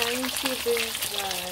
Thank to big guy.